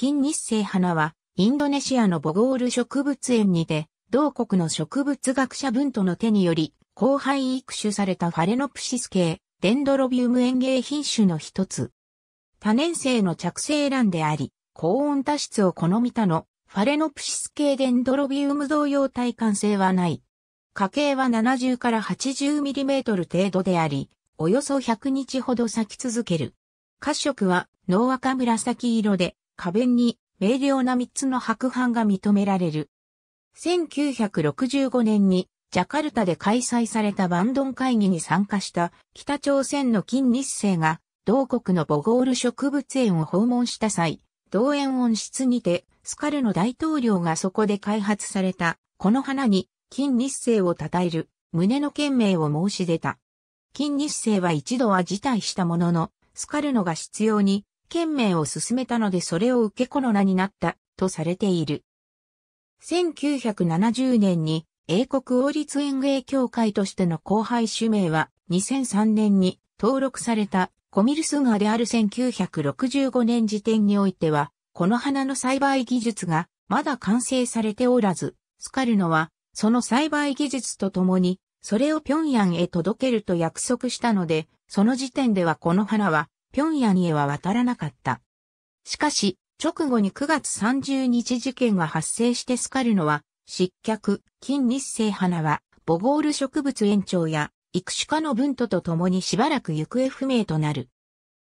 金日成花は、インドネシアのボゴール植物園にて、同国の植物学者文との手により、交配育種されたファレノプシス系、デンドロビウム園芸品種の一つ。多年生の着生卵であり、高温多湿を好みたの、ファレノプシス系デンドロビウム同様体感性はない。花径は70から 80mm 程度であり、およそ100日ほど咲き続ける。褐色は濃赤紫色で、花弁に明瞭な3つの白斑が認められる。1965年にジャカルタで開催されたバンドン会議に参加した北朝鮮の金日成が同国のボゴール植物園を訪問した際、同園温室にてスカルの大統領がそこで開発されたこの花に金日成を称える胸の県名を申し出た。金日成は一度は辞退したものの、スカルノが必要に県名を進めたのでそれを受けコロナになったとされている。1970年に英国王立園芸協会としての後輩種名は2003年に登録されたコミルスガである1965年時点においては、この花の栽培技術がまだ完成されておらず、スカルノはその栽培技術とともにそれを平壌へ届けると約束したので、その時点ではこの花は平壌へは渡らなかった。しかし、直後に9月30日事件が発生してスカルノは、失脚、金日成花は、ボゴール植物園長や、育種家の文徒と共にしばらく行方不明となる。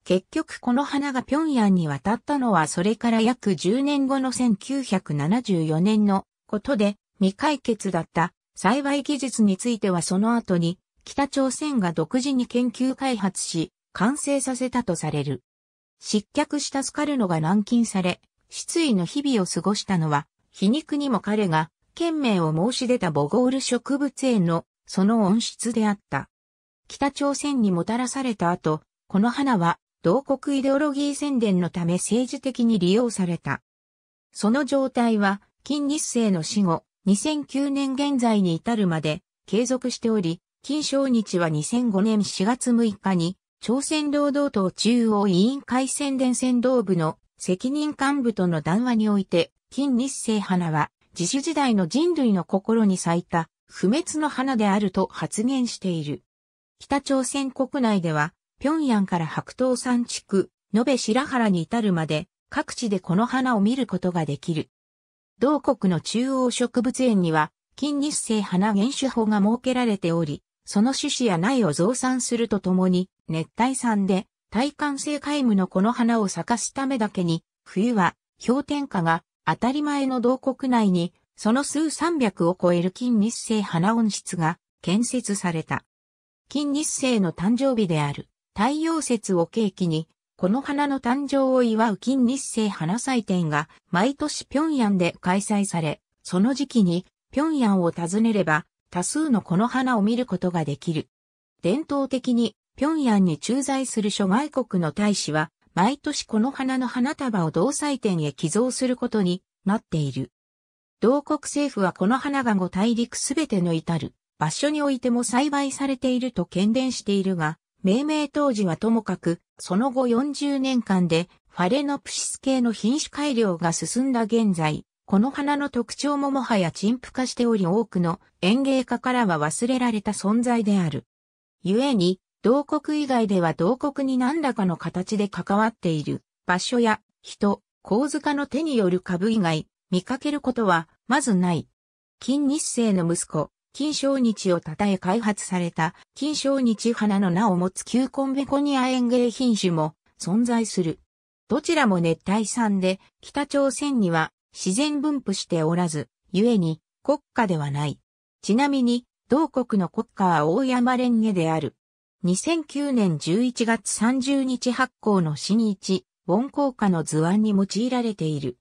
結局この花が平壌に渡ったのはそれから約10年後の1974年のことで未解決だった栽培技術についてはその後に北朝鮮が独自に研究開発し、完成させたとされる。失脚したスカルノが軟禁され、失意の日々を過ごしたのは、皮肉にも彼が、県名を申し出たボゴール植物園の、その温室であった。北朝鮮にもたらされた後、この花は、同国イデオロギー宣伝のため政治的に利用された。その状態は、金日成の死後、2009年現在に至るまで継続しており、金正日は2005年4月6日に、朝鮮労働党中央委員会宣伝先導部の責任幹部との談話において、金日成花は自主時代の人類の心に咲いた不滅の花であると発言している。北朝鮮国内では、平壌から白東山地区、延べ白原に至るまで、各地でこの花を見ることができる。同国の中央植物園には、金日成花原種法が設けられており、その種子や苗を増産するとともに、熱帯産で、耐寒性皆無のこの花を咲かすためだけに、冬は氷点下が当たり前の同国内に、その数三百を超える金日成花温室が建設された。金日成の誕生日である太陽節を契機に、この花の誕生を祝う金日成花祭典が毎年平壌で開催され、その時期に平壌を訪ねれば多数のこの花を見ることができる。伝統的に平壌に駐在する諸外国の大使は毎年この花の花束を同祭典へ寄贈することになっている。同国政府はこの花が五大陸すべての至る場所においても栽培されていると懸伝しているが、命名当時はともかく、その後40年間でファレノプシス系の品種改良が進んだ現在、この花の特徴ももはや陳腐化しており多くの園芸家からは忘れられた存在である。故に、同国以外では同国に何らかの形で関わっている場所や人、構図家の手による株以外、見かけることはまずない。金日成の息子、金正日を称え開発された金正日花の名を持つ球根ベコニア園芸品種も存在する。どちらも熱帯産で北朝鮮には自然分布しておらず、故に国家ではない。ちなみに、同国の国家は大山レンゲである。2009年11月30日発行の新一、ウォン効果の図案に用いられている。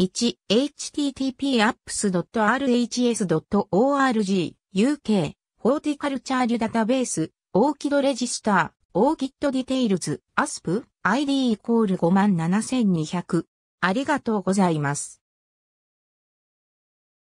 1、http://apps.rhs.org UK ホーティカルチャーリュダタベースオーキドレジスターオーキッドディテイルズアスプ ID イコール57200ありがとうございます。